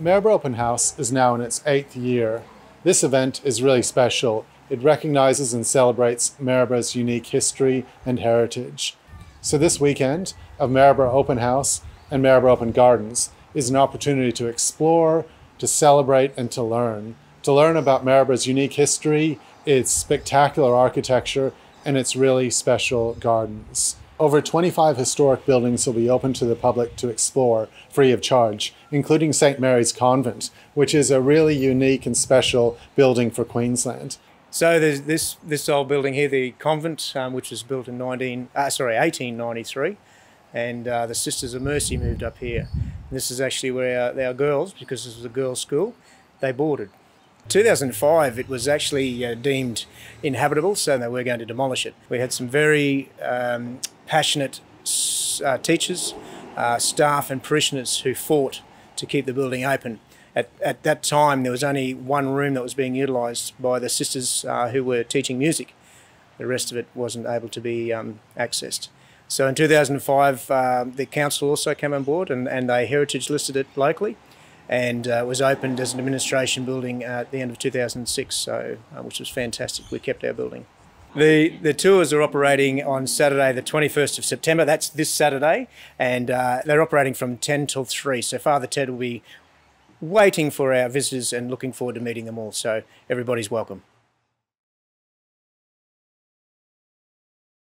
Maryborough Open House is now in its eighth year. This event is really special. It recognizes and celebrates Maryborough's unique history and heritage. So this weekend of Maryborough Open House and Maryborough Open Gardens is an opportunity to explore, to celebrate, and to learn. To learn about Maryborough's unique history, its spectacular architecture, and its really special gardens. Over 25 historic buildings will be open to the public to explore free of charge, including St. Mary's Convent, which is a really unique and special building for Queensland. So there's this this old building here, the convent, um, which was built in 19 uh, sorry 1893, and uh, the Sisters of Mercy moved up here. And this is actually where our, our girls, because this was a girls' school, they boarded. 2005, it was actually uh, deemed inhabitable, so they were going to demolish it. We had some very um, passionate uh, teachers, uh, staff, and parishioners who fought to keep the building open. At, at that time, there was only one room that was being utilised by the sisters uh, who were teaching music. The rest of it wasn't able to be um, accessed. So in 2005, uh, the council also came on board and, and they heritage listed it locally and uh, was opened as an administration building at the end of 2006, so uh, which was fantastic. We kept our building. The the tours are operating on Saturday, the 21st of September. That's this Saturday, and uh, they're operating from 10 till 3. So Father Ted will be waiting for our visitors and looking forward to meeting them all. So everybody's welcome.